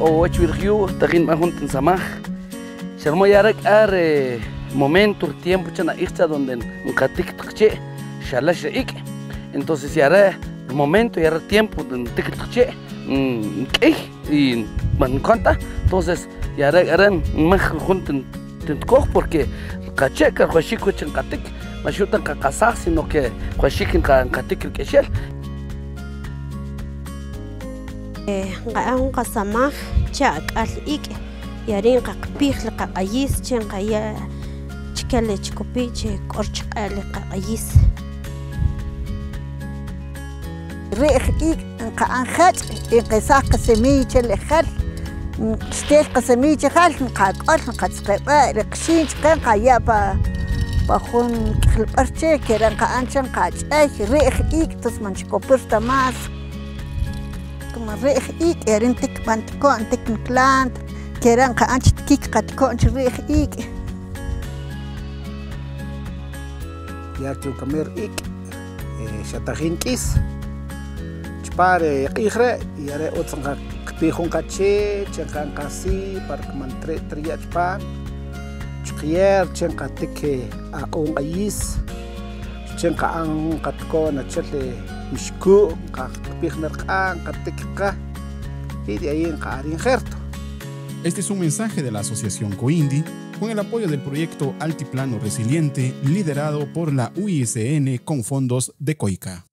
o chwirgiu tajin ma juntin samaj. Sharmo yarak ar momento tiempo chana ichta donde nkatik tqche shalash ik entonces yara momento yara tiempo tik tqche nk'ey y man konta entonces yara aran maj juntin tintkoj porque qache kar khwashik kuchin qatik mashutan qaqasaj sino que khwashik nqatik rk'exel qa'an qasamaj cha ak'al ik' yarin qaqpij li qaq'ayis chin qaya chkali chkupi chi k'or chq'a li qaq'ayis ri'j ik' nqa'an jach' inqisaj qa semiy cha li jal nxtej qa semiy cha jal nqak'ol nqatzqeb'a' ri qxin chqe qaya pa pa jun kjlb'ar che kera nqa'an cha nqach'ay ri'j ik' tos manchkopir tamas kumarrih ik erin tik bant kon tik plant keran ka anch tik kat kon chrih ik. Ya tu kamer ik. Eh, Shatahin kis chpare eh, ikhre yare otsanga kpihon kache chankan kasi park mantre triya chpan chqier chanka tik eh, a kon ayis chanka ang katko na chle Este es un mensaje de la Asociación Coindi con el apoyo del proyecto Altiplano Resiliente liderado por la UISN con fondos de COICA.